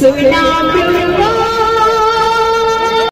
Suriname